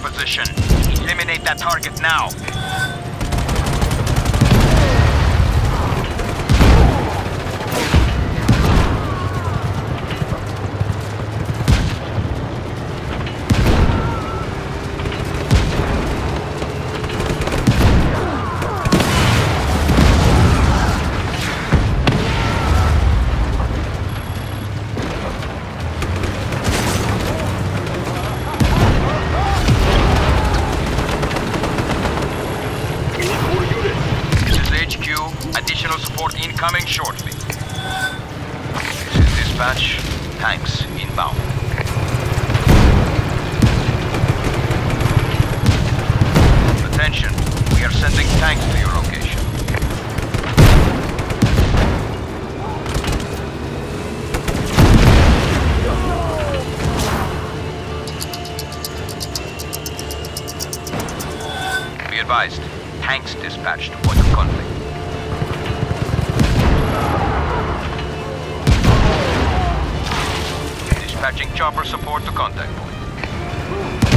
position. Eliminate that target now. Additional support incoming shortly. This is dispatch. Tanks inbound. Attention. We are sending tanks to your location. Be advised. Tanks dispatched to point of conflict. Dispatching chopper support to contact point.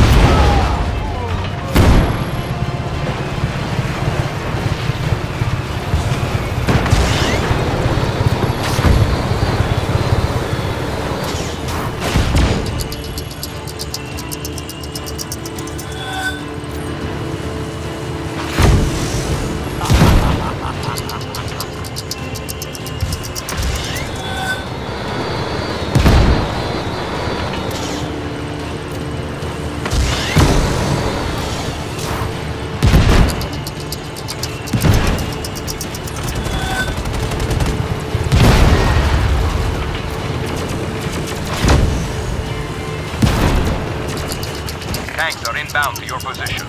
Inbound to your position.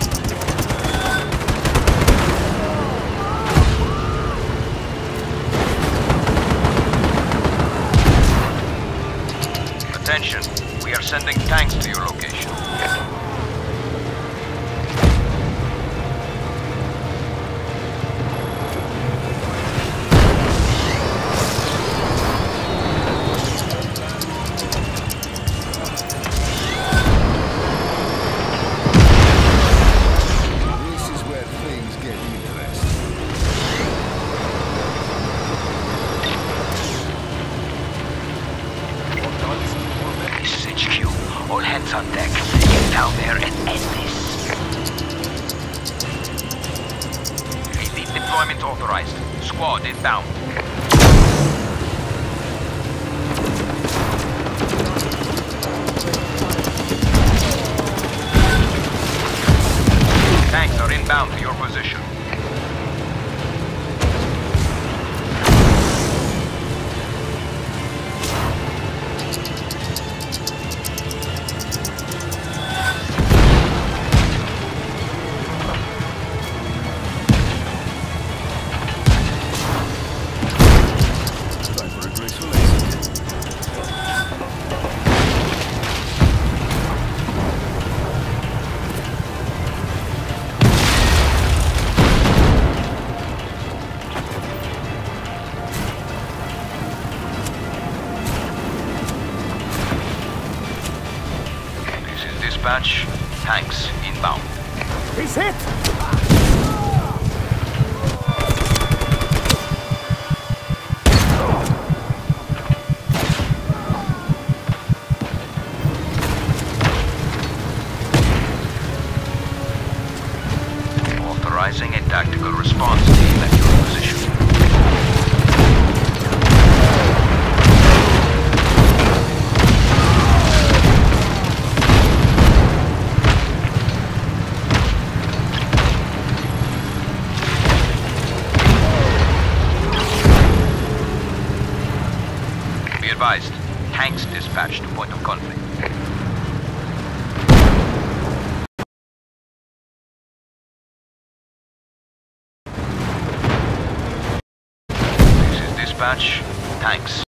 Attention, we are sending tanks to your location. All hands on deck. Get down there and end this. Elite deployment authorized. Squad inbound. Tanks are inbound to your position. Dispatch. Tanks inbound. He's hit! Authorizing a tactical response team advised, tanks dispatched to point of conflict. This is dispatch. Tanks